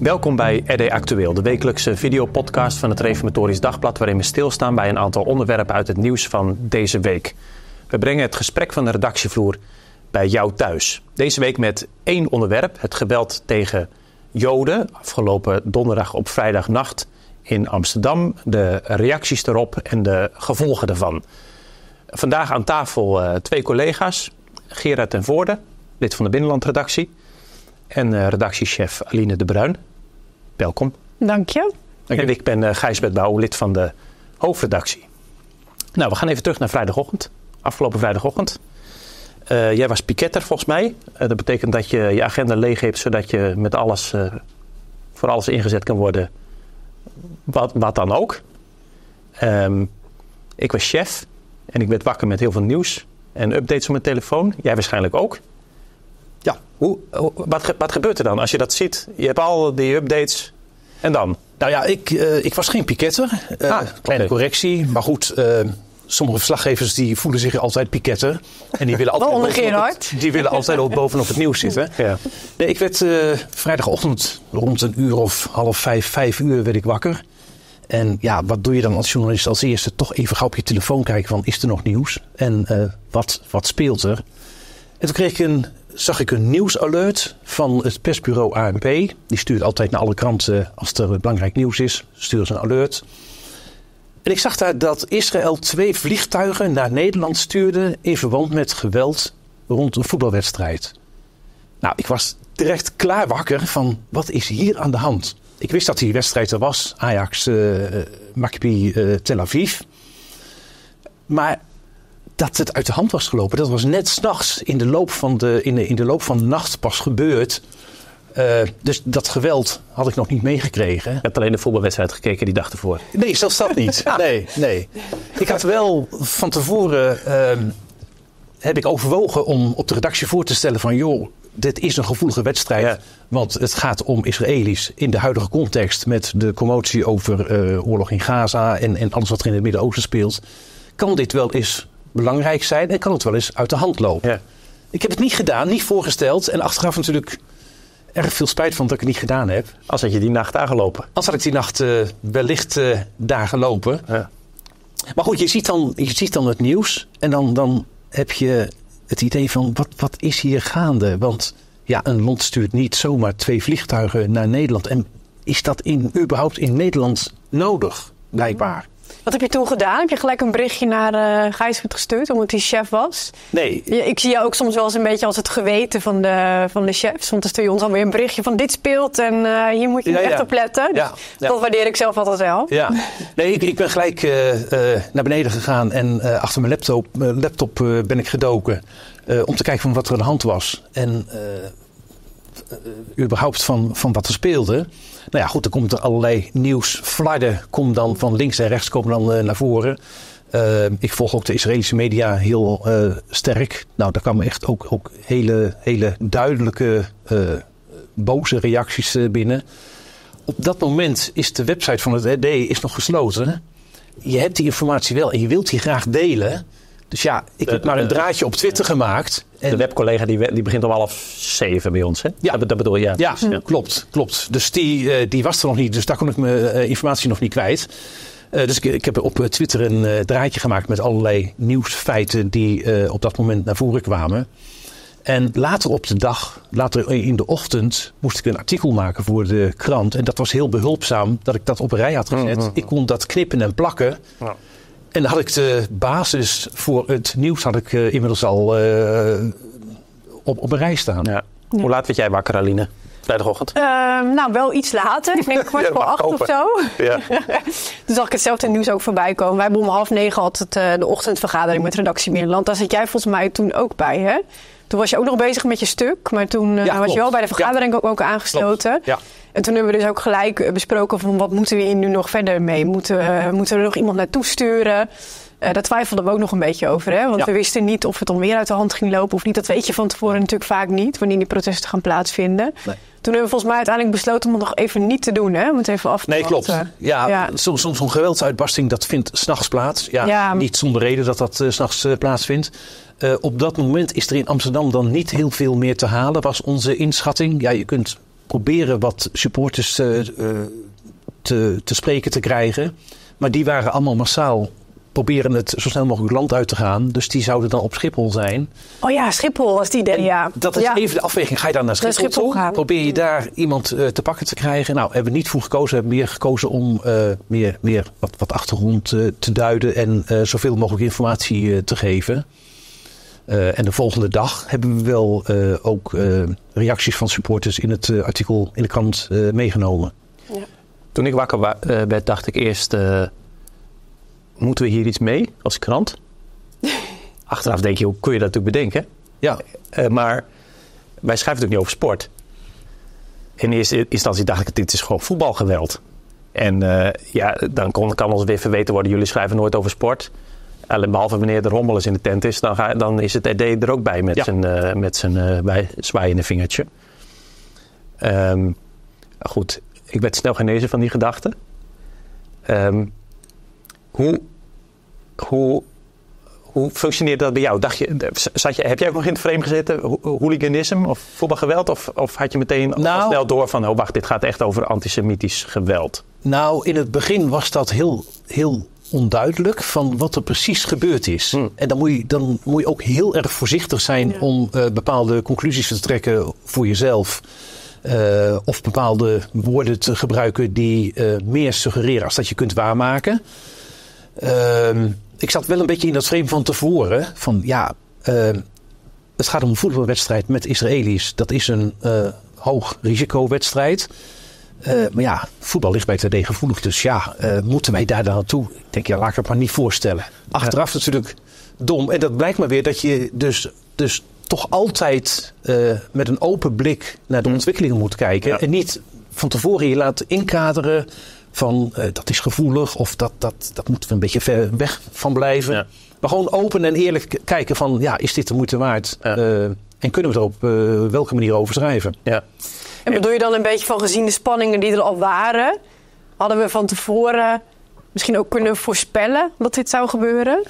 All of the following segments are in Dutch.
Welkom bij RD Actueel, de wekelijkse videopodcast van het Reformatorisch Dagblad, waarin we stilstaan bij een aantal onderwerpen uit het nieuws van deze week. We brengen het gesprek van de redactievloer bij jou thuis. Deze week met één onderwerp: het geweld tegen Joden. Afgelopen donderdag op vrijdagnacht in Amsterdam. De reacties erop en de gevolgen daarvan. Vandaag aan tafel uh, twee collega's. Gerard ten Voorde, lid van de Binnenlandredactie. En uh, redactiechef Aline de Bruin. Welkom. Dank je. En ik ben uh, Gijsbert Bouw, lid van de hoofdredactie. Nou, we gaan even terug naar vrijdagochtend. Afgelopen vrijdagochtend. Uh, jij was piketter volgens mij. Uh, dat betekent dat je je agenda leeg hebt, zodat je met alles, uh, voor alles ingezet kan worden. Wat, wat dan ook. Um, ik was chef en ik werd wakker met heel veel nieuws en updates op mijn telefoon. Jij waarschijnlijk ook. Ja, hoe, hoe, wat, wat gebeurt er dan als je dat ziet? Je hebt al die updates en dan? Nou ja, ik, ik was geen piketter. Ah, kleine correctie. Maar goed, sommige verslaggevers die voelen zich altijd piketten. En die willen altijd, het, die willen altijd ook bovenop het nieuws zitten. Ja. Nee, ik werd uh, vrijdagochtend rond een uur of half vijf, vijf uur werd ik wakker. En ja, wat doe je dan als journalist als eerste? Toch even gauw op je telefoon kijken van is er nog nieuws? En wat, wat speelt er? En toen kreeg ik een, zag ik een nieuwsalert van het persbureau ANP. Die stuurt altijd naar alle kranten als er belangrijk nieuws is. Stuurt ze een alert. En ik zag daar dat Israël twee vliegtuigen naar Nederland stuurde in verband met geweld rond een voetbalwedstrijd. Nou, ik was terecht klaar wakker van wat is hier aan de hand? Ik wist dat die wedstrijd er was, Ajax, uh, Tel Aviv. Maar dat het uit de hand was gelopen, dat was net s'nachts in, de loop van de, in, de, in de loop van de nacht pas gebeurd. Uh, dus dat geweld had ik nog niet meegekregen. Je hebt alleen de voetbalwedstrijd gekeken die dag ervoor. Nee, zelfs dat niet. Nee, nee. Ik had wel van tevoren uh, heb ik overwogen om op de redactie voor te stellen van joh, dit is een gevoelige wedstrijd. Ja. Want het gaat om Israëli's in de huidige context met de commotie over uh, oorlog in Gaza en, en alles wat er in het Midden-Oosten speelt. Kan dit wel eens belangrijk zijn en kan het wel eens uit de hand lopen? Ja. Ik heb het niet gedaan, niet voorgesteld en achteraf natuurlijk erg veel spijt van dat ik het niet gedaan heb. Als had je die nacht daar gelopen. Als had ik die nacht uh, wellicht uh, daar gelopen. Ja. Maar goed, je ziet dan, je ziet dan het nieuws. En dan, dan heb je het idee van, wat, wat is hier gaande? Want ja, een land stuurt niet zomaar twee vliegtuigen naar Nederland. En is dat in, überhaupt in Nederland nodig, blijkbaar? Wat heb je toen gedaan? Heb je gelijk een berichtje naar uh, Gijsbert gestuurd omdat hij chef was? Nee. Ik zie jou ook soms wel eens een beetje als het geweten van de, van de chefs. Want dan stuur je ons alweer een berichtje van dit speelt en uh, hier moet je ja, echt ja. op letten. Dus ja. Dat waardeer ik zelf altijd wel. Ja. Nee, ik, ik ben gelijk uh, naar beneden gegaan en achter mijn laptop, laptop ben ik gedoken. om te kijken van wat er aan de hand was. En überhaupt van, van wat er speelde. Nou ja, goed, er komt er allerlei nieuwsflarden. Komt dan van links en rechts komen dan uh, naar voren. Uh, ik volg ook de Israëlische media heel uh, sterk. Nou, daar kwamen echt ook, ook hele, hele duidelijke boze reacties binnen. Op dat moment is de website van het RD is nog gesloten. Je hebt die informatie wel en je wilt die graag delen. Dus ja, ik heb maar een draadje op Twitter gemaakt. En de webcollega die, die begint om half zeven bij ons, hè? Ja. Dat, dat bedoel je? Ja, ja, dus, ja, klopt, klopt. Dus die, die was er nog niet, dus daar kon ik mijn uh, informatie nog niet kwijt. Uh, dus ik, ik, heb op Twitter een uh, draadje gemaakt met allerlei nieuwsfeiten die op dat moment naar voren kwamen. En later op de dag, later in de ochtend, moest ik een artikel maken voor de krant. En dat was heel behulpzaam dat ik dat op een rij had gezet. Mm -hmm. Ik kon dat knippen en plakken. Ja. En dan had ik de basis voor het nieuws had ik uh, inmiddels al uh, op, op een rij staan. Ja. Ja. Hoe laat werd jij wakker, Aline? Vrijdagochtend? Uh, nou, wel iets later. Ik denk kwart voor acht of zo. Ja. Toen zag ik hetzelfde nieuws ook voorbij komen. Wij hebben om half negen altijd uh, de ochtendvergadering met redactie Middenland. Daar zit jij volgens mij toen ook bij, hè? Toen was je ook nog bezig met je stuk. Maar toen uh, ja, was je wel bij de vergadering ja. ook, ook aangesloten. Ja. En toen hebben we dus ook gelijk besproken van wat moeten we hier nu nog verder mee? Moeten, uh, moeten we er nog iemand naartoe sturen? Uh, daar twijfelden we ook nog een beetje over. Hè? Want ja. we wisten niet of het dan weer uit de hand ging lopen of niet. Dat weet je van tevoren natuurlijk vaak niet, wanneer die protesten gaan plaatsvinden. Nee. Toen hebben we volgens mij uiteindelijk besloten om het nog even niet te doen. Hè? Om het even af te Nee, klopt. Ja, ja. soms zo geweldsuitbarsting, dat vindt s'nachts plaats. Ja, ja, Niet zonder reden dat dat uh, s'nachts uh, plaatsvindt. Op dat moment is er in Amsterdam dan niet heel veel meer te halen, was onze inschatting. Ja, je kunt proberen wat supporters te, te, te spreken te krijgen. Maar die waren allemaal massaal proberen het zo snel mogelijk land uit te gaan. Dus die zouden dan op Schiphol zijn. Oh ja, Schiphol was die idee, ja. Dat is even de afweging. Ga je dan naar Schiphol, Schiphol toe? Probeer je daar iemand uh, te pakken te krijgen? Nou, hebben we niet voor gekozen. We hebben meer gekozen om uh, meer, meer wat, wat achtergrond uh, te duiden en zoveel mogelijk informatie te geven. En de volgende dag hebben we wel ook reacties van supporters in het artikel in de krant meegenomen. Ja. Toen ik wakker werd, dacht ik eerst moeten we hier iets mee als krant? Achteraf denk je, hoe kun je dat natuurlijk bedenken? Ja. Uh, maar wij schrijven natuurlijk niet over sport. In eerste instantie dacht ik, dit is gewoon voetbalgeweld. En uh, ja, dan kon, kan ons weer verweten worden, jullie schrijven nooit over sport. Alleen behalve wanneer de rommel eens in de tent is, dan, ga, dan is het ED er ook bij met ja. zijn, uh, met zijn bij, zwaaiende vingertje. Um, goed, ik werd snel genezen van die gedachte. Um, hoe, hoe, hoe functioneert dat bij jou? Dacht je, zat je, heb jij ook nog in het frame gezeten? Hooliganisme of voetbalgeweld? Of, of had je meteen nou, snel door van... oh wacht, dit gaat echt over antisemitisch geweld? Nou, in het begin was dat heel, heel onduidelijk van wat er precies gebeurd is. Hmm. En dan moet, je, dan moet je ook heel erg voorzichtig zijn om uh, bepaalde conclusies te trekken voor jezelf. Uh, of bepaalde woorden te gebruiken die uh, meer suggereren als dat je kunt waarmaken. Ehm, ik zat wel een beetje in dat frame van tevoren. Van ja, ehm, het gaat om een voetbalwedstrijd met Israëli's. Dat is een uh, hoog risicowedstrijd. Uh, maar ja, voetbal ligt bij TD gevoelig. Dus ja, uh, moeten wij daar dan naartoe? Ik denk, ja, laat ik het maar niet voorstellen. Achteraf ja. natuurlijk dom. En dat blijkt maar weer dat je dus, dus toch altijd met een open blik naar de hm. ontwikkelingen moet kijken. En niet van tevoren je laat inkaderen van dat is gevoelig of dat, dat, dat moeten we een beetje ver weg van blijven. Ja. Maar gewoon open en eerlijk kijken van ja, is dit de moeite waard? En kunnen we er op welke manier over schrijven? Ja. En bedoel je dan een beetje van gezien de spanningen die er al waren, hadden we van tevoren misschien ook kunnen voorspellen dat dit zou gebeuren?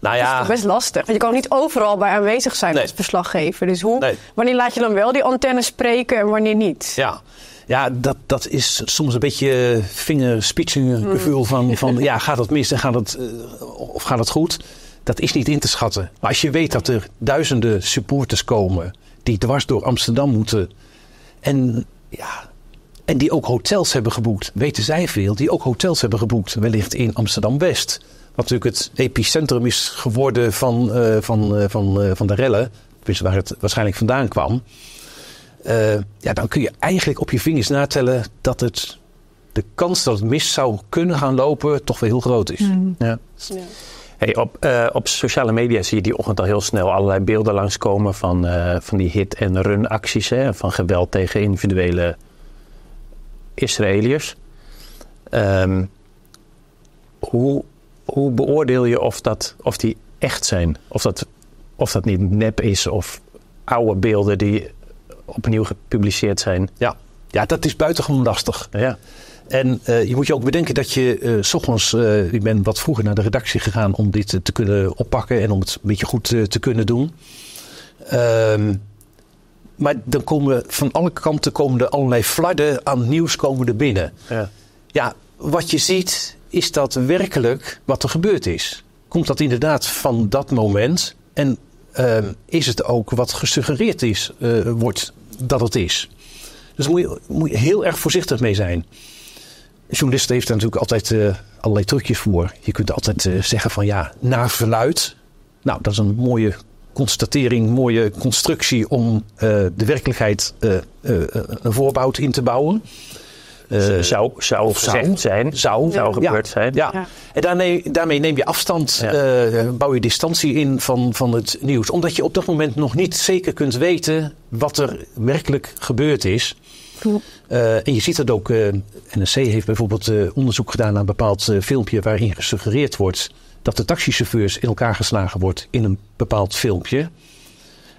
Nou ja. Dat is best lastig. Want je kan niet overal bij aanwezig zijn nee. als verslaggever. Dus hoe, nee. wanneer laat je dan wel die antennes spreken en wanneer niet? Ja, ja, dat, dat is soms een beetje vingerspitsen gevoel van, van ja, gaat het mis en gaat het, uh, of gaat het goed? Dat is niet in te schatten. Maar als je weet dat er duizenden supporters komen die dwars door Amsterdam moeten en ja, en die ook hotels hebben geboekt, weten zij veel, die ook hotels hebben geboekt, wellicht in Amsterdam West. Wat natuurlijk het epicentrum is geworden van, uh, van, uh, van, uh, van de rellen, dus waar het waarschijnlijk vandaan kwam. Uh, ja, dan kun je eigenlijk op je vingers natellen dat het, de kans dat het mis zou kunnen gaan lopen toch wel heel groot is. Mm. Ja. ja. Hey, op, uh, op sociale media zie je die ochtend al heel snel allerlei beelden langskomen van, uh, van die hit- en run-acties. Van geweld tegen individuele Israëliërs. Um, hoe, hoe beoordeel je of, dat, of die echt zijn? Of dat, of dat niet nep is of oude beelden die opnieuw gepubliceerd zijn. Ja, ja dat is buitengewoon lastig. Ja. En uh, je moet je ook bedenken dat je uh, s ochtends, uh, ik ben wat vroeger naar de redactie gegaan om dit te kunnen oppakken en om het een beetje goed te kunnen doen. Um, maar dan komen van alle kanten komen er allerlei flarden aan nieuws komen er binnen. Ja. ja, wat je ziet is dat werkelijk wat er gebeurd is. Komt dat inderdaad van dat moment? En uh, is het ook wat gesuggereerd is, wordt dat het is. Dus daar moet je, moet je heel erg voorzichtig mee zijn. Een journalist heeft er natuurlijk altijd uh, allerlei trucjes voor. Je kunt altijd uh, zeggen van ja, naar verluid. Nou, dat is een mooie constatering, mooie constructie om uh, de werkelijkheid een voorboud in te bouwen. Uh, zou, zou gezegd zijn. Zou, zou gebeurd zijn. Ja. En daarmee, daarmee neem je afstand, uh, bouw je distantie in van, van het nieuws. Omdat je op dat moment nog niet zeker kunt weten wat er werkelijk gebeurd is. Uh, en je ziet dat ook, NSC heeft bijvoorbeeld onderzoek gedaan naar een bepaald filmpje waarin gesuggereerd wordt dat de taxichauffeurs in elkaar geslagen wordt in een bepaald filmpje.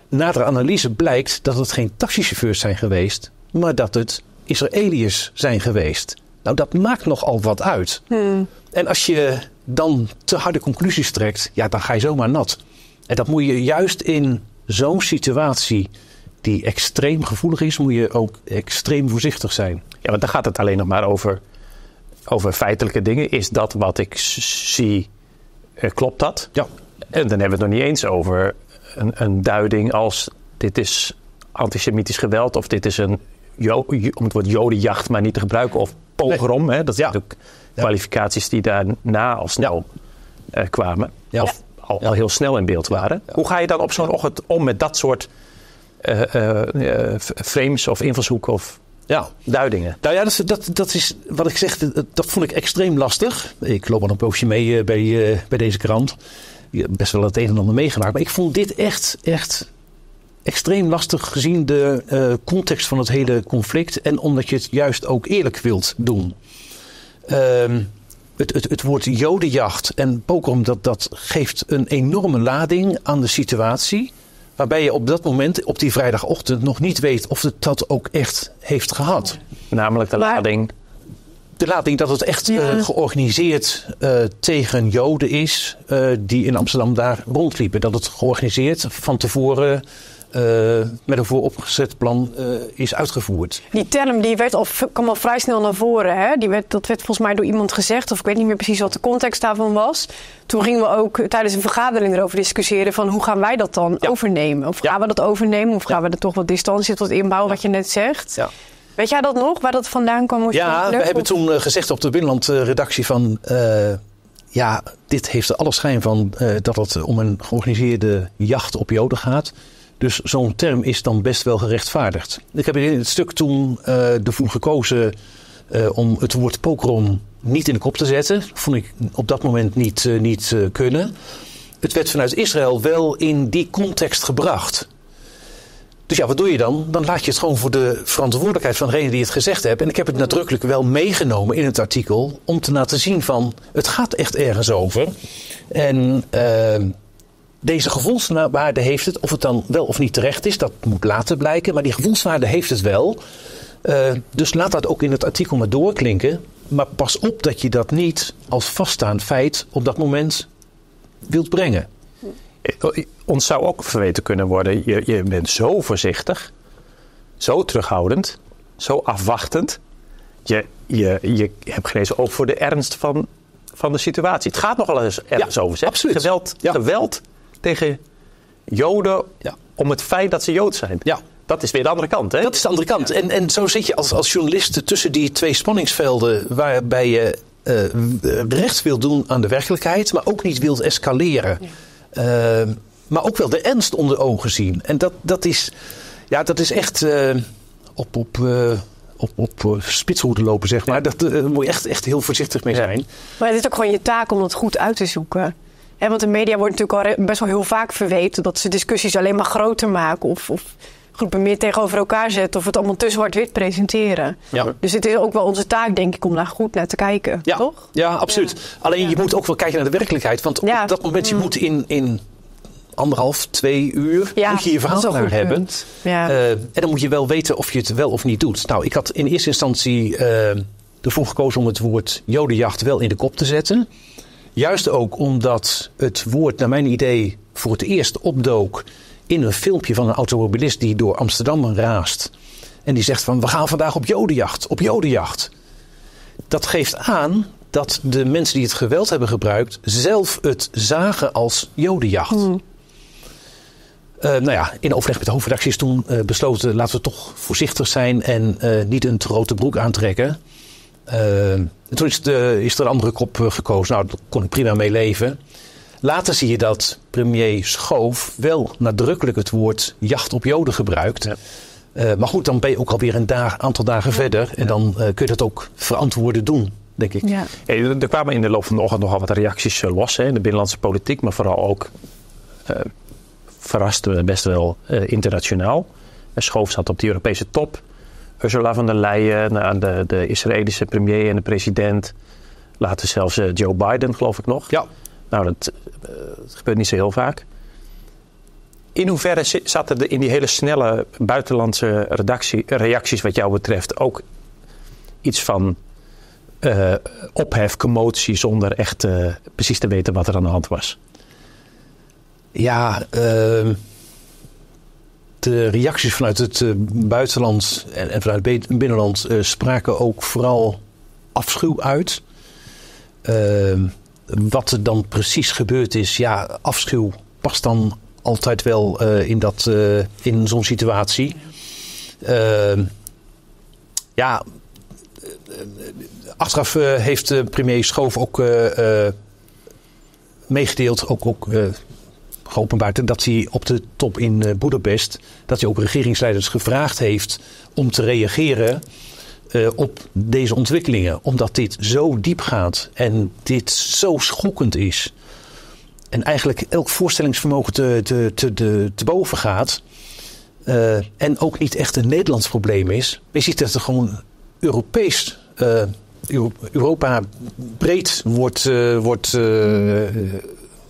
Nader analyse blijkt dat het geen taxichauffeurs zijn geweest, maar dat het Israëliërs zijn geweest. Nou, dat maakt nogal wat uit. Hmm. En als je dan te harde conclusies trekt, ja, dan ga je zomaar nat. En dat moet je juist in zo'n situatie die extreem gevoelig is, moet je ook extreem voorzichtig zijn. Ja, want dan gaat het alleen nog maar over, over feitelijke dingen. Is dat wat ik zie, eh, klopt dat? Ja. En dan hebben we het nog niet eens over een, een duiding als dit is antisemitisch geweld of dit is een, om het woord jodenjacht maar niet te gebruiken, of pogrom. Hè? Dat zijn natuurlijk kwalificaties die daarna al snel uh, kwamen. Of al, al, heel snel in beeld waren. Hoe ga je dan op zo'n ochtend om met dat soort frames of invalshoeken of ja. duidingen? Nou ja, dat, dat, dat is wat ik zeg, dat, vond ik extreem lastig. Ik loop al een poosje mee bij, bij deze krant. Best wel het een en ander meegemaakt. Maar ik vond dit echt, echt extreem lastig gezien de context van het hele conflict. En omdat je het juist ook eerlijk wilt doen. Uh, het, het, het woord jodenjacht en pogrom, dat, dat geeft een enorme lading aan de situatie. Waarbij je op dat moment, op die vrijdagochtend, nog niet weet of het dat ook echt heeft gehad. Namelijk de lading. De lading dat het echt ja. uh, georganiseerd uh, tegen Joden is uh, die in Amsterdam daar rondliepen. Dat het georganiseerd van tevoren uh, met een vooropgezet plan uh, is uitgevoerd. Die term die werd al, kwam al vrij snel naar voren. Hè? Die werd, dat werd volgens mij door iemand gezegd, of ik weet niet meer precies wat de context daarvan was. Toen gingen we ook tijdens een vergadering erover discussiëren van hoe gaan wij dat dan ja. overnemen? Of gaan ja. we dat overnemen of gaan we er toch wat distantie tot inbouwen, wat je net zegt? Ja. Weet jij dat nog, waar dat vandaan kwam? Ja, we hebben toen uh, gezegd op de Binnenland-redactie van... ja, dit heeft er alle schijn van dat het om een georganiseerde jacht op Joden gaat. Dus zo'n term is dan best wel gerechtvaardigd. Ik heb in het stuk toen uh, ervoor gekozen uh, om het woord pokron niet in de kop te zetten. Vond ik op dat moment niet, uh, niet kunnen. Het werd vanuit Israël wel in die context gebracht. Dus ja, wat doe je dan? Dan laat je het gewoon voor de verantwoordelijkheid van degene die het gezegd hebben. En ik heb het nadrukkelijk wel meegenomen in het artikel om te laten zien van het gaat echt ergens over. En deze gevoelswaarde heeft het. Of het dan wel of niet terecht is, dat moet later blijken. Maar die gevoelswaarde heeft het wel. Uh, dus laat dat ook in het artikel maar doorklinken. Maar pas op dat je dat niet als vaststaand feit op dat moment wilt brengen. Ons zou ook verweten kunnen worden: je, je bent zo voorzichtig, zo terughoudend, zo afwachtend. Je, je, je hebt geen oog voor de ernst van, van de situatie. Het gaat nogal eens ergens ja, over. Zeg. Absoluut. Geweld, ja. geweld tegen Joden ja. om het feit dat ze Jood zijn. Ja. Dat is weer de andere kant, hè? Dat is de andere kant. En, en zo zit je als, als journalist tussen die twee spanningsvelden waarbij je uh, recht wil doen aan de werkelijkheid, maar ook niet wilt escaleren. Ja. Uh, maar ook wel de ernst onder ogen zien. En dat, dat, is, ja, dat is echt uh, op, op, op, op spitsroute lopen, zeg maar. Ja. Daar moet je echt, echt heel voorzichtig mee zijn. Maar het is ook gewoon je taak om het goed uit te zoeken. Ja, want de media wordt natuurlijk al best wel heel vaak verweten dat ze discussies alleen maar groter maken of, of groepen meer tegenover elkaar zetten of het allemaal te zwart-wit presenteren. Ja. Dus het is ook wel onze taak, denk ik, om daar goed naar te kijken. Ja, toch? ja absoluut. Alleen je moet ook wel kijken naar de werkelijkheid. Want op dat moment, je mm. moet in, in anderhalf, twee uur moet je je verhaal naar hebben. Ja. Uh, en dan moet je wel weten of je het wel of niet doet. Nou, ik had in eerste instantie uh, ervoor gekozen om het woord jodenjacht wel in de kop te zetten. Juist ook omdat het woord, naar mijn idee, voor het eerst opdook in een filmpje van een automobilist die door Amsterdam raast. En die zegt van we gaan vandaag op jodenjacht, op jodenjacht. Dat geeft aan dat de mensen die het geweld hebben gebruikt zelf het zagen als jodenjacht. Mm. Uh, nou ja, in overleg met de hoofdredactie is toen uh, besloten laten we toch voorzichtig zijn en uh, niet een te broek aantrekken. Uh, toen is, de, is, er een andere kop uh, gekozen. Nou, daar kon ik prima mee leven. Later zie je dat premier Schoof wel nadrukkelijk het woord jacht op Joden gebruikt. Ja. Uh, maar goed, dan ben je ook alweer een dag, aantal dagen ja. verder. En dan kun je dat ook verantwoorden doen, denk ik. Ja. er kwamen in de loop van de ochtend nogal wat reacties los hè, in de binnenlandse politiek. Maar vooral ook verraste best wel internationaal. Schoof zat op de Europese top. Ursula von der Leyen, aan de, de Israëlische premier en de president. Later zelfs uh, Joe Biden, geloof ik nog. Ja. Nou, dat, uh, dat gebeurt niet zo heel vaak. In hoeverre zaten er in die hele snelle buitenlandse redactie, reacties wat jou betreft ook iets van uh, ophef, commotie, zonder echt precies te weten wat er aan de hand was? Ja, ehm, de reacties vanuit het buitenland en, vanuit het binnenland spraken ook vooral afschuw uit. Ehm, wat er dan precies gebeurd is, ja, afschuw past dan altijd wel in, dat, in zo'n situatie. Ehm, ja, achteraf heeft premier Schoof ook meegedeeld, ook, ook geopenbaard dat hij op de top in uh, Boedapest, dat hij ook regeringsleiders gevraagd heeft om te reageren uh, op deze ontwikkelingen. Omdat dit zo diep gaat en dit zo schokkend is. En eigenlijk elk voorstellingsvermogen te, te, te, te, boven gaat. Uh, en ook niet echt een Nederlands probleem is. Je ziet dat er gewoon Europees Europa breed wordt, uh, wordt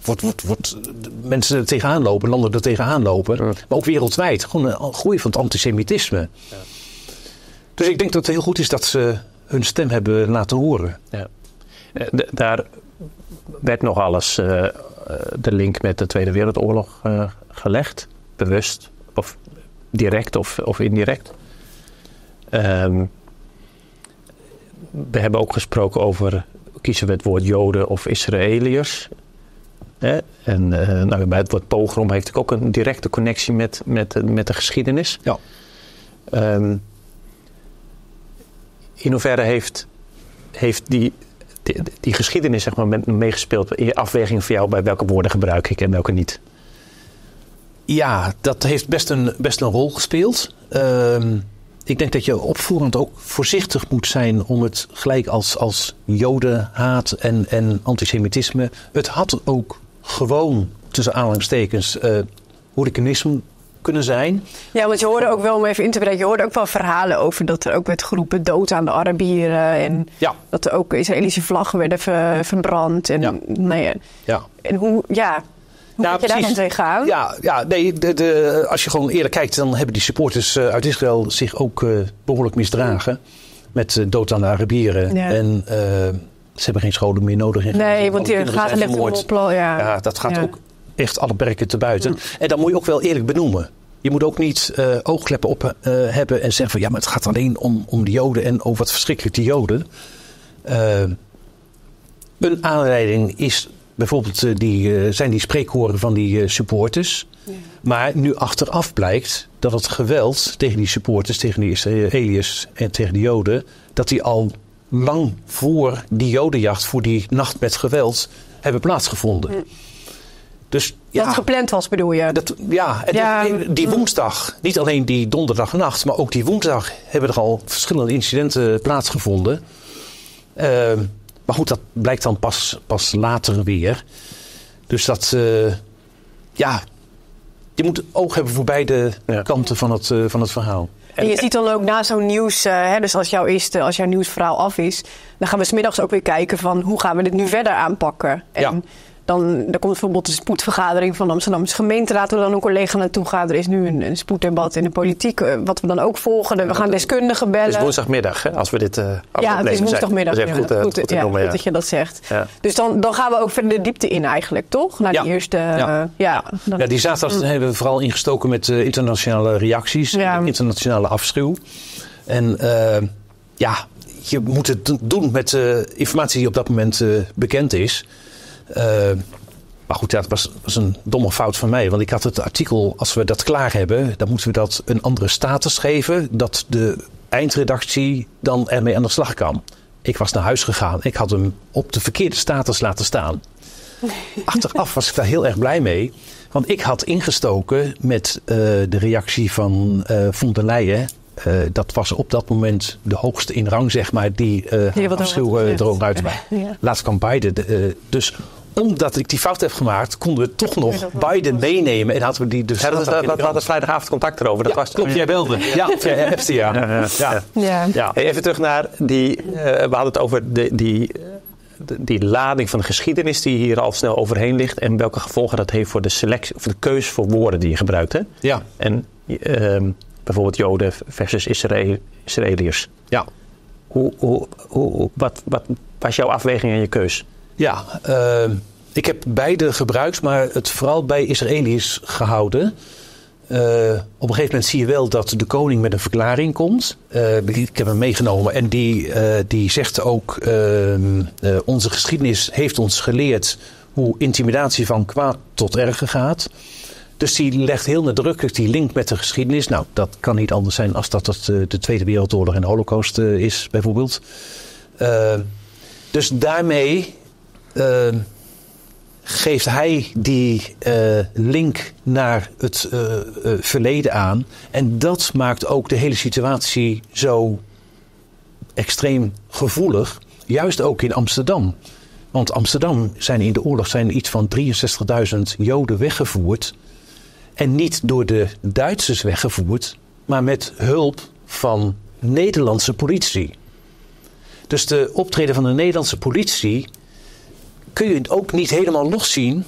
wordt, wordt, wordt mensen er tegenaan lopen, landen er tegenaan lopen. Maar ook wereldwijd. Gewoon een groei van het antisemitisme. Ja. Dus ik denk dat het heel goed is dat ze hun stem hebben laten horen. Ja. Eh, daar werd nog alles uh, de link met de Tweede Wereldoorlog uh, gelegd. Bewust of direct of, of indirect. Um, we hebben ook gesproken over, kiezen we het woord Joden of Israëliërs. En uh, nou, bij het woord pogrom heeft ook een directe connectie met, met, met de geschiedenis. Ja. Um, in hoeverre heeft, heeft die, die, die, geschiedenis zeg maar, meegespeeld in je afweging voor jou bij welke woorden gebruik ik en welke niet? Ja, dat heeft best een, best een rol gespeeld. Uh, ik denk dat je opvoerend ook voorzichtig moet zijn om het gelijk als, als jodenhaat en, en antisemitisme. Het had ook gewoon tussen aanhalingstekens uh, hooliganisme kunnen zijn. Ja, want je hoorde ook wel, om even in te breken, je hoorde ook wel verhalen over dat er ook werd geroepen dood aan de Arabieren. En ja. dat er ook Israëlische vlaggen werden verbrand. En, ja. Nee, ja. en hoe, ja, hoe ja, je daar dan tegenaan? Ja, ja nee, de, de, als je gewoon eerlijk kijkt, dan hebben die supporters uh, uit Israël zich ook uh, behoorlijk misdragen. Met uh, dood aan de Arabieren. Ja. En ze hebben geen scholen meer nodig. In nee, want die gaat ligt op. Ja. ja, dat gaat ook echt alle berken te buiten. En dan moet je ook wel eerlijk benoemen. Je moet ook niet uh, oogkleppen op uh, hebben en zeggen van ja, maar het gaat alleen om, om de Joden en over wat verschrikkelijk die Joden. Uh, een aanleiding is bijvoorbeeld die, zijn die spreekhoren van die supporters. Ja. Maar nu achteraf blijkt dat het geweld tegen die supporters, tegen die Israëliërs en tegen de Joden, dat die al lang voor die jodenjacht, voor die nacht met geweld, hebben plaatsgevonden. Dus, ja, dat gepland was, bedoel je? Dat, ja, en die hm. woensdag, niet alleen die donderdagnacht, maar ook die woensdag hebben er al verschillende incidenten plaatsgevonden. Uh, maar goed, dat blijkt dan pas, pas later weer. Dus dat, uh, ja, je moet oog hebben voor beide kanten van het, uh, van het verhaal. En je ziet dan ook na zo'n nieuws, uh, hè, dus als jouw, eerste, als jouw nieuwsverhaal af is, dan gaan we smiddags ook weer kijken van hoe gaan we dit nu verder aanpakken. En ja. Dan, dan komt bijvoorbeeld de spoedvergadering van de Amsterdamse gemeenteraad, waar dan een collega naartoe gaat. Er is nu een, een spoeddebat in de politiek, eh, wat we dan ook volgen. We gaan deskundigen bellen. Het is woensdagmiddag, hè, als we dit uh, Ja, het is woensdagmiddag. Dat is goed, goed, goed, ja, goed, dat je dat zegt. Dus dan, dan gaan we ook verder de diepte in eigenlijk, toch? Naar die eerste... ja. ja, ja, die zaterdag mm. hebben we vooral ingestoken met internationale reacties, internationale afschuw. En ja, je moet het doen met informatie die op dat moment bekend is. Uh, maar goed, dat was, was, een domme fout van mij. Want ik had het artikel, als we dat klaar hebben, dan moeten we dat een andere status geven. Dat de eindredactie dan ermee aan de slag kan. Ik was naar huis gegaan. Ik had hem op de verkeerde status laten staan. Achteraf was ik daar heel erg blij mee. Want ik had ingestoken met uh, de reactie van uh, von der Leyen. Uh, dat was op dat moment de hoogste in rang, zeg maar, die uh, afschuw uh, eruit. Ja. Laatst kwam Biden. dus omdat ik die fout heb gemaakt, konden we toch nog Biden meenemen. En hadden we die dus. Ja, dat, dat, we hadden vrijdagavond contact erover. Dat was, klopt, jij belde. Ja, jij hebt ja. ja, ja. ja. ja. Hey, even terug naar die. Uh, we hadden het over de, die. die lading van de geschiedenis die hier al snel overheen ligt. En welke gevolgen dat heeft voor de selectie of de keuze voor woorden die je gebruikt. Hè? Ja. En uh, bijvoorbeeld Joden versus Israël, Israëliërs. Ja. Hoe, hoe, hoe, wat, wat was jouw afweging en je keus? Ja, uh, ik heb beide gebruikt, maar het vooral bij Israëli's gehouden. op een gegeven moment zie je wel dat de koning met een verklaring komt. ik heb hem meegenomen en die, die zegt ook: ehm, Onze geschiedenis heeft ons geleerd hoe intimidatie van kwaad tot erger gaat. Dus die legt heel nadrukkelijk die link met de geschiedenis. Nou, dat kan niet anders zijn als dat het de Tweede Wereldoorlog en de Holocaust is, bijvoorbeeld. dus daarmee geeft hij die uh, link naar het uh, uh, verleden aan. En dat maakt ook de hele situatie zo extreem gevoelig. Juist ook in Amsterdam. Want Amsterdam zijn in de oorlog zijn iets van 63.000 Joden weggevoerd. En niet door de Duitsers weggevoerd, maar met hulp van Nederlandse politie. Dus de optreden van de Nederlandse politie kun je het ook niet helemaal loszien,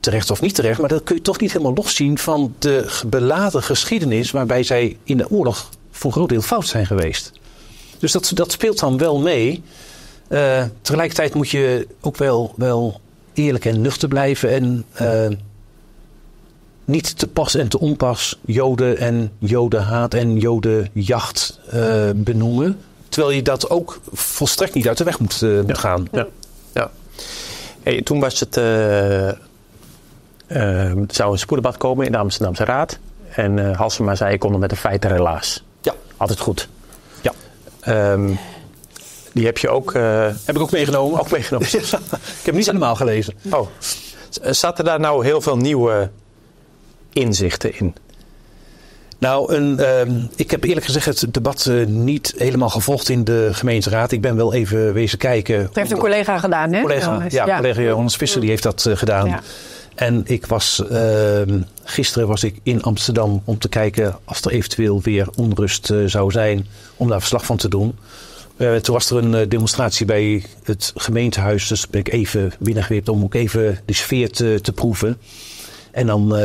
terecht of niet terecht, maar dat kun je toch niet helemaal loszien van de beladen geschiedenis waarbij zij in de oorlog voor een groot deel fout zijn geweest. Dus dat, dat speelt dan wel mee. Uh, tegelijkertijd moet je ook wel, wel eerlijk en nuchter blijven en uh, niet te pas en te onpas Joden en Jodenhaat en Jodenjacht uh, benoemen. Terwijl je dat ook volstrekt niet uit de weg moet, ja. gaan. Ja. ja. Hey, toen was het, uh, uh, zou een spoeddebat komen in de Amsterdamse Raad. En uh, Halsema zei, ik kon er met de feiten helaas. Ja. Altijd goed. Ja. Um, die heb je ook... heb ik ook meegenomen. Ook meegenomen. ik heb niet helemaal gelezen. Oh. Zaten daar nou heel veel nieuwe inzichten in? Nou, een, uh, ik heb eerlijk gezegd het debat uh, niet helemaal gevolgd in de gemeenteraad. Ik ben wel even wezen kijken. Dat heeft een collega gedaan, hè? Collega, Johannes. ja, ja, collega Johannes Visser die heeft dat uh, gedaan. Ja. En ik was, ehm, gisteren was ik in Amsterdam om te kijken als er eventueel weer onrust eh, zou zijn, om daar verslag van te doen. toen was er een demonstratie bij het gemeentehuis, dus ben ik even binnengewipt om ook even de sfeer te, te proeven. En dan,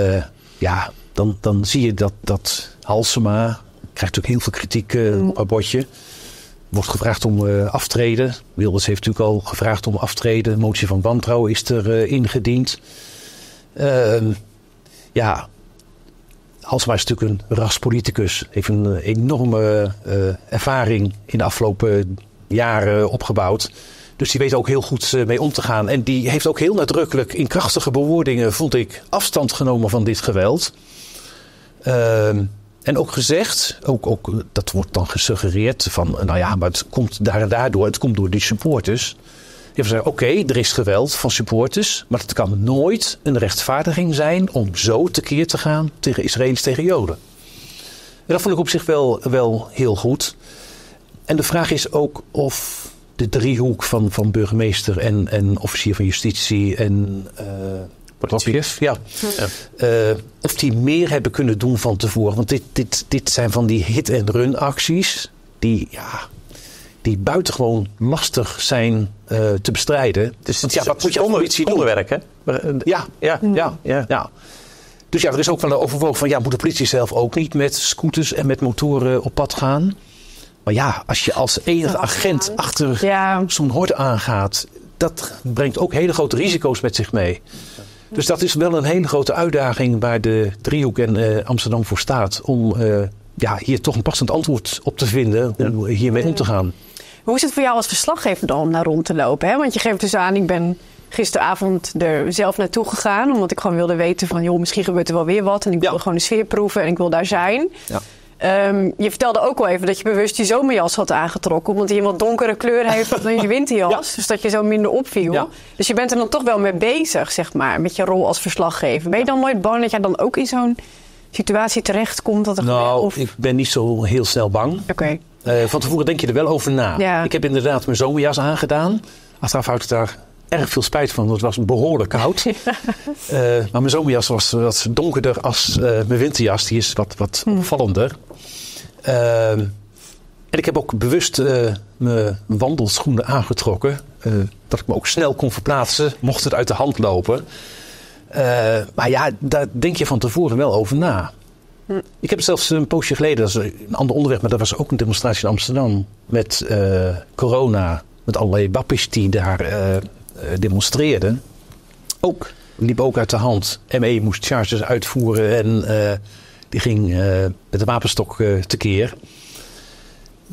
ja, dan, dan zie je dat, dat Halsema krijgt ook heel veel kritiek uh, op bordje. Wordt gevraagd om uh, aftreden. Wilders heeft natuurlijk al gevraagd om aftreden. motie van wantrouwen is er uh, ingediend. ja, Halsema is natuurlijk een raspoliticus. Heeft een enorme ervaring in de afgelopen jaren opgebouwd. Dus die weet ook heel goed mee om te gaan. En die heeft ook heel nadrukkelijk in krachtige bewoordingen, vond ik, afstand genomen van dit geweld. Uh, en ook gezegd, ook, ook, dat wordt dan gesuggereerd van, nou ja, maar het komt daar daardoor, het komt door die supporters. Die zeggen, oké, okay, er is geweld van supporters, maar het kan nooit een rechtvaardiging zijn om zo tekeer te gaan tegen Israëli's, tegen Joden. En dat vond ik op zich wel, wel heel goed. En de vraag is ook of de driehoek van, van burgemeester en, en officier van justitie en uh, Ja. ja. Uh, of die meer hebben kunnen doen van tevoren. Want dit, dit, dit zijn van die hit-and-run acties. Die, ja, die buitengewoon lastig zijn uh, te bestrijden. Dus Want, ja, wat moet je als politie doen? Onderwerk, hè? Ja, ja, ja, ja. ja. Dus ja, er is ook wel een overwogen van... ja, moet de politie zelf ook niet met scooters en met motoren op pad gaan? Maar ja, als je als enige agent achter ja. zo'n horde aangaat... dat brengt ook hele grote risico's met zich mee. Dus dat is wel een hele grote uitdaging waar de driehoek en uh, Amsterdam voor staat. Om uh, ja, hier toch een passend antwoord op te vinden. Om hiermee om te gaan. Hoe is het voor jou als verslaggever dan om daar rond te lopen? Hè? Want je geeft dus aan, ik ben gisteravond er zelf naartoe gegaan. Omdat ik gewoon wilde weten van, joh, misschien gebeurt er wel weer wat. En ik wil ja. gewoon de sfeer proeven en ik wil daar zijn. Ja. Um, je vertelde ook al even dat je bewust die zomerjas had aangetrokken. Omdat hij een wat donkere kleur heeft dan je winterjas. Ja. Dus dat je zo minder opviel. Ja. Dus je bent er dan toch wel mee bezig, zeg maar. Met je rol als verslaggever. Ben je dan nooit bang dat jij dan ook in zo'n situatie terechtkomt? Dat er nou, of... ik ben niet zo heel snel bang. Oké. Okay. Uh, van tevoren denk je er wel over na. Ja. Ik heb inderdaad mijn zomerjas aangedaan. Achteraf houd ik daar erg veel spijt van, want het was behoorlijk koud. uh, maar mijn zomerjas was wat donkerder als uh, mijn winterjas. Die is wat, wat Hmm. opvallender. Uh, en ik heb ook bewust uh, mijn wandelschoenen aangetrokken. Uh, dat ik me ook snel kon verplaatsen, mocht het uit de hand lopen. Uh, maar ja, daar denk je van tevoren wel over na. Hm. Ik heb zelfs een poosje geleden, dat is een ander onderwerp, maar dat was ook een demonstratie in Amsterdam. Met corona, met allerlei wappies die daar demonstreerden. Ook, liep ook uit de hand. ME moest charges uitvoeren en Die ging met de wapenstok tekeer.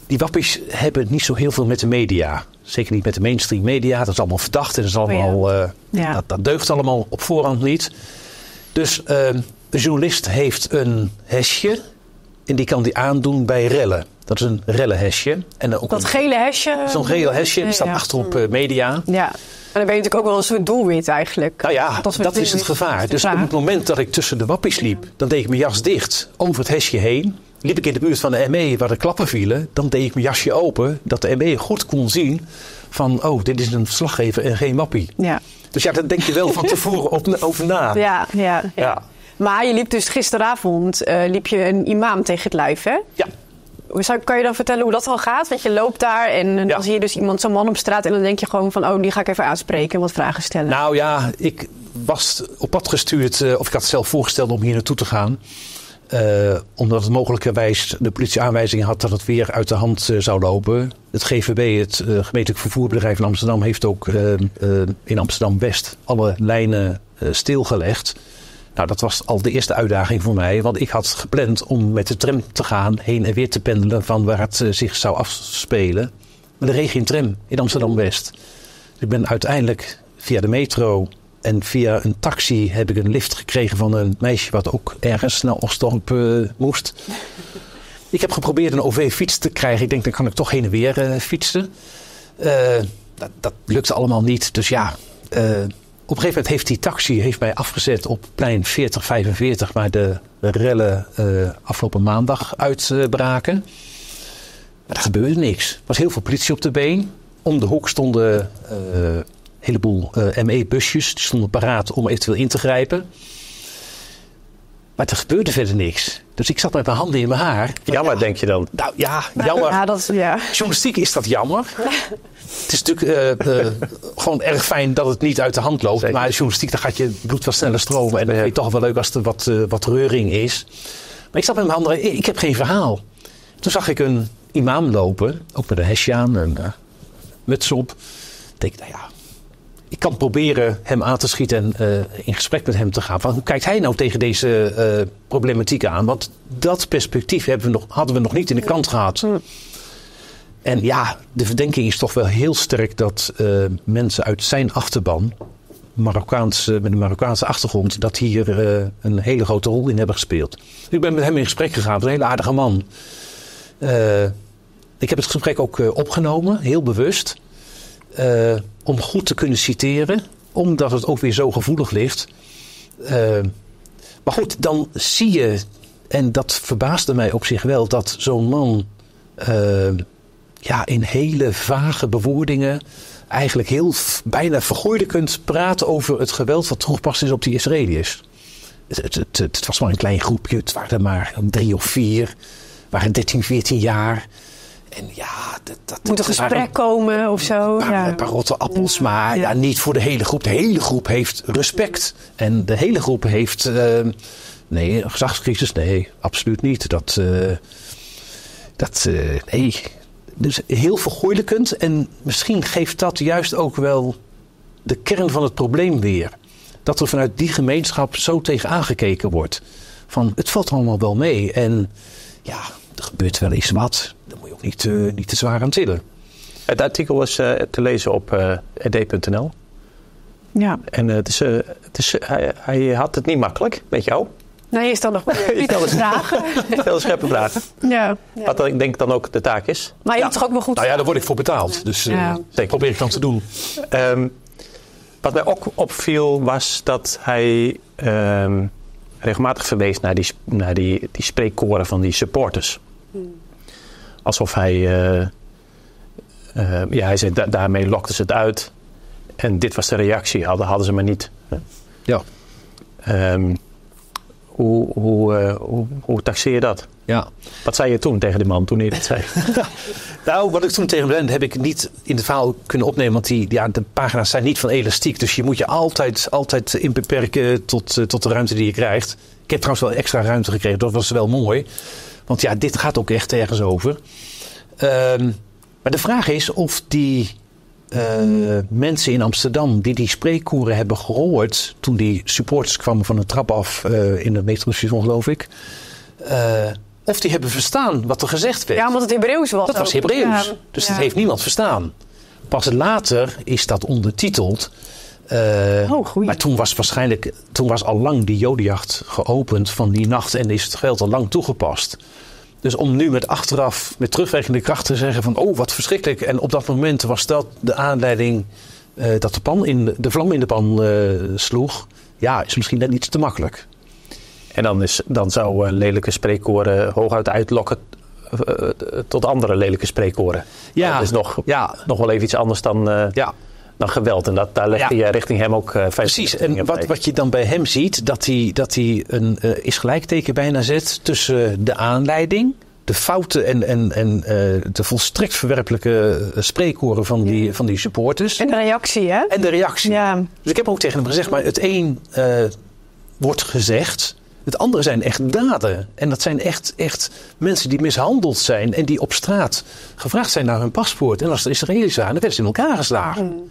Die wappies hebben niet zo heel veel met de media. Zeker niet met de mainstream media. Dat is allemaal verdacht en dat, is oh allemaal, ja. dat, dat, deugt allemaal op voorhand niet. Dus ehm, de journalist heeft een hesje en die kan die aandoen bij rellen. Dat is een rellenhesje. En ook dat gele hesje? Zo'n gele hesje, staat achterop uh, media. Ja. En dan ben je natuurlijk ook wel een soort doelwit eigenlijk. Nou ja, dat, is het gevaar. Dus op het moment dat ik tussen de wappies liep, dan deed ik mijn jas dicht over het hesje heen. Liep ik in de buurt van de ME waar de klappen vielen, dan deed ik mijn jasje open, dat de ME goed kon zien van, oh, dit is een verslaggever en geen wappie. Ja. Dus ja, daar denk je wel van tevoren op, over na. Ja, ja, ja. Maar je liep dus gisteravond uh, liep je een imam tegen het lijf, hè? Ja. Kan je dan vertellen hoe dat al gaat? Want je loopt daar en dan zie je dus iemand, zo'n man op straat... en dan denk je gewoon van, oh, die ga ik even aanspreken en wat vragen stellen. Nou ja, ik was op pad gestuurd, uh, of ik had zelf voorgesteld om hier naartoe te gaan... Uh, omdat het mogelijkerwijs de politie aanwijzingen had dat het weer uit de hand uh, zou lopen. Het GVB, het uh, gemeentelijk vervoerbedrijf in Amsterdam, heeft ook in Amsterdam West alle lijnen stilgelegd. Nou, dat was al de eerste uitdaging voor mij. Want ik had gepland om met de tram te gaan, heen en weer te pendelen van waar het zich zou afspelen. Maar er reed geen tram in Amsterdam West. Dus ik ben uiteindelijk via de metro en via een taxi heb ik een lift gekregen van een meisje wat ook ergens naar Osdorp uh, moest. Ik heb geprobeerd een OV-fiets te krijgen. Ik denk, dan kan ik toch heen en weer uh, fietsen. Uh, dat, dat lukte allemaal niet. Dus ja, op een gegeven moment heeft die taxi heeft mij afgezet op plein 4045, waar de rellen afgelopen maandag uitbraken. Maar er gebeurde niks. Er was heel veel politie op de been. Om de hoek stonden heleboel uh, eh, ME-busjes. Die stonden paraat om eventueel in te grijpen. Maar er gebeurde verder niks. Dus ik zat met mijn handen in mijn haar. Jammer, denk je dan? Nou ja, jammer. Ja, dat, ja. Journalistiek is dat jammer. het is natuurlijk uh, uh, gewoon erg fijn dat het niet uit de hand loopt. Maar journalistiek, dan gaat je bloed wel sneller stromen. En dan vind je toch wel leuk als er wat, wat reuring is. Maar ik zat met mijn handen, ik heb geen verhaal. Toen zag ik een imam lopen, ook met een hesje aan, een muts op. Ik denk, nou ja, ik kan proberen hem aan te schieten en uh, in gesprek met hem te gaan. Van hoe kijkt hij nou tegen deze uh, problematiek aan? Want dat perspectief hebben we nog, hadden we nog niet in de kant gehad. En ja, de verdenking is toch wel heel sterk dat uh, mensen uit zijn achterban, Marokkaans, met een Marokkaanse achtergrond, dat hier een hele grote rol in hebben gespeeld. Ik ben met hem in gesprek gegaan, een hele aardige man. ik heb het gesprek ook opgenomen, heel bewust. Uh, om goed te kunnen citeren, omdat het ook weer zo gevoelig ligt. Uh, maar goed, dan zie je, en dat verbaasde mij op zich wel, dat zo'n man uh, ja, in hele vage bewoordingen eigenlijk heel bijna kunt praten over het geweld wat toegepast is op die Israëliërs. Het, het, het, was maar een klein groepje, het waren er maar drie of vier, waren 13, 14 jaar. En ja, dat, dat, moet een gesprek komen of zo. Een paar, ja. een paar rotte appels, maar ja. niet voor de hele groep. De hele groep heeft respect. En de hele groep heeft. Uh, nee, een gezagscrisis? Nee, absoluut niet. Dat. Uh, dat uh, nee. Dus heel vergoeilijkend. En misschien geeft dat juist ook wel de kern van het probleem weer. Dat er vanuit die gemeenschap zo tegen aangekeken wordt. Van het valt allemaal wel mee. En ja, er gebeurt wel eens wat niet, uh, niet te zwaar aan tillen. Het artikel is uh, te lezen op uh, ed.nl. Ja. En het is, het is, hij, hij, had het niet makkelijk met jou. Nee, is dan nog stel vragen. Stel een scherpe vragen. Ja, ja. Wat ik denk dan ook de taak is. Maar je ja. toch ook wel goed. Nou ja, daar word ik voor betaald. Dus ja. probeer ik dan te doen. Um, wat mij ook opviel was dat hij um, regelmatig verwees naar die, naar die, die spreekkoren van die supporters. Hmm alsof hij. Uh, uh, ja, hij zei, da daarmee lokten ze het uit. En dit was de reactie, hadden, hadden ze maar niet. Ja. Um, hoe, hoe, uh, hoe, hoe taxeer je dat? Ja. Wat zei je toen tegen die man toen hij dat zei? nou, wat ik toen tegen hem heb ik niet in het verhaal kunnen opnemen. Want die, ja, de pagina's zijn niet van elastiek. Dus je moet je altijd, altijd inbeperken tot, tot de ruimte die je krijgt. Ik heb trouwens wel extra ruimte gekregen. Dat was wel mooi. Want ja, dit gaat ook echt ergens over. Um, maar de vraag is of die uh, mensen in Amsterdam die die spreekkoeren hebben gehoord toen die supporters kwamen van de trap af uh, in het metrostation, geloof ik. of die hebben verstaan wat er gezegd werd. Ja, omdat het Hebreeuws was. Dat was Hebreeuws. dus dat heeft niemand verstaan. Pas later is dat ondertiteld. Uh, oh, maar toen was waarschijnlijk, toen was al lang die jodenjacht geopend van die nacht en is het geld al lang toegepast. Dus om nu met achteraf, met terugwerkende kracht te zeggen van oh wat verschrikkelijk. En op dat moment was dat de aanleiding uh, dat de, pan in, de vlam in de pan uh, sloeg. Ja, is misschien net iets te makkelijk. En dan, is, dan zou uh, lelijke spreekkoren hooguit uitlokken tot andere lelijke spreekkoren. Ja. Dat is nog, ja. nog wel even iets anders dan... ja dan geweld. En dat, daar leg je ja. richting hem ook uh, Precies, en wat, wat je dan bij hem ziet, dat hij, dat hij een uh, is gelijkteken bijna zet tussen de aanleiding, de fouten en, en, en uh, de volstrekt verwerpelijke spreekhoren van die, van die supporters. En de reactie, hè? En de reactie. Ja. Dus ik heb ook tegen hem gezegd, maar het een wordt gezegd, het andere zijn echt daden. En dat zijn echt, echt mensen die mishandeld zijn en die op straat gevraagd zijn naar hun paspoort. En als er Israëli's waren, dan werden ze in elkaar geslagen. Mm.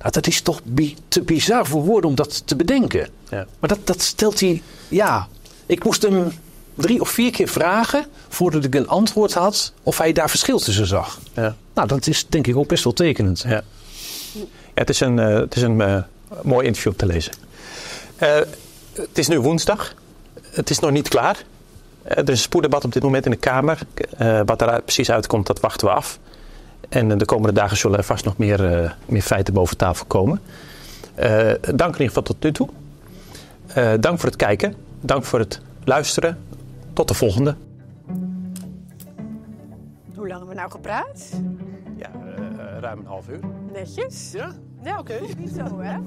Nou, dat is toch te bizar voor woorden om dat te bedenken. Ja. Maar dat, dat stelt hij. Ja, ik moest hem drie of vier keer vragen voordat ik een antwoord had of hij daar verschil tussen zag. Ja. Nou, dat is denk ik ook best wel tekenend. Ja. ja het is een, uh, het is een uh, mooi interview te lezen. Uh, het is nu woensdag. Het is nog niet klaar. er is een spoeddebat op dit moment in de Kamer. wat er precies uitkomt, dat wachten we af. En de komende dagen zullen er vast nog meer, uh, meer feiten boven tafel komen. Uh, dank in ieder geval tot nu toe. Uh, dank voor het kijken. Dank voor het luisteren. Tot de volgende. Hoe lang hebben we nou gepraat? Ja, ruim een half uur. Netjes. Ja? Ja, oké. Okay. Niet zo, hè?